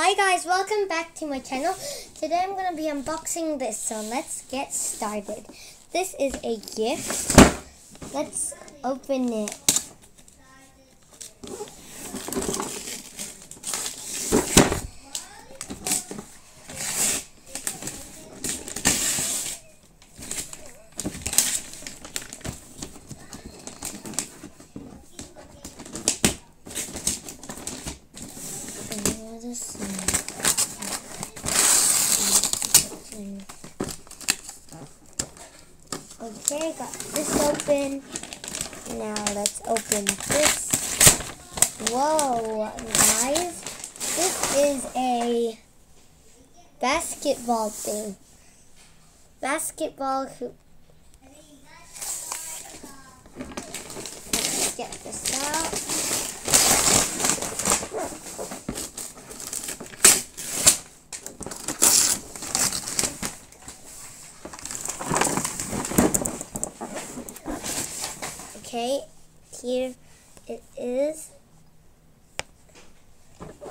Hi guys, welcome back to my channel. Today I'm going to be unboxing this, so let's get started. This is a gift. Let's open it. Okay, got this open. Now let's open this. Whoa, guys. This is a basketball thing. Basketball hoop. Let's get this out. Okay, here it is.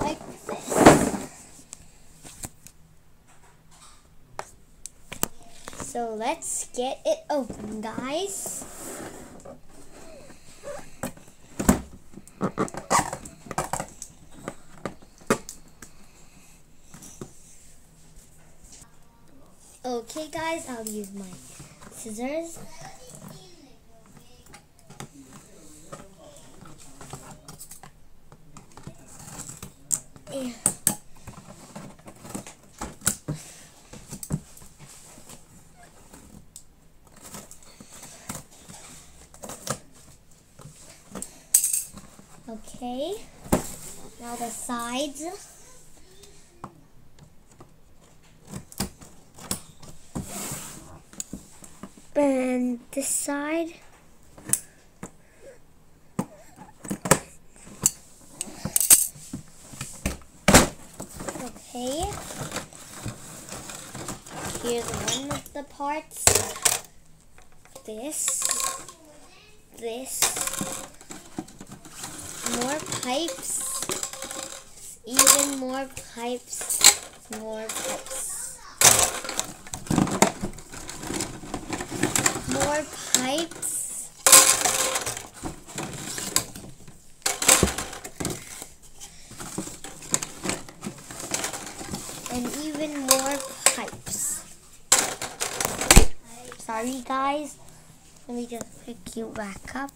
Like this. So let's get it open, guys. Okay, guys, I'll use my scissors. Okay, now the sides. And this side. Okay. Here's one of the parts. This. This. More pipes. Even more pipes. More pipes. More pipes. and even more pipes. Sorry guys, let me just pick you back up.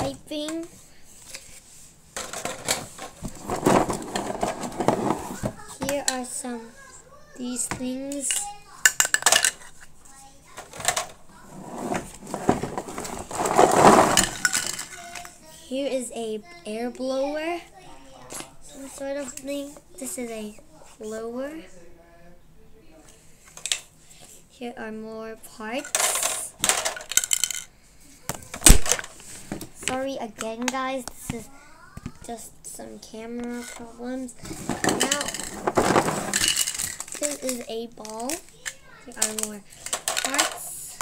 Piping. Here are some these things. Here is a air blower, some sort of thing. This is a blower. Here are more parts. Sorry again, guys. This is just some camera problems. Now, this is a ball. Here are more parts.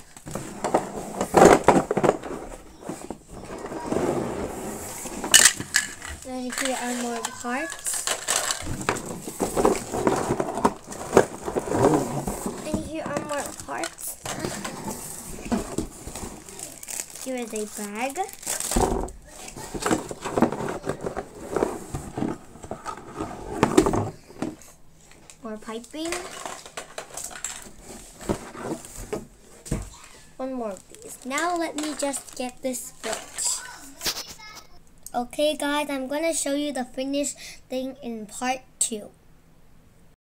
And here are more parts. And here are more parts. Here is a bag. More piping. One more of these. Now let me just get this switch. Okay guys, I'm going to show you the finished thing in part 2.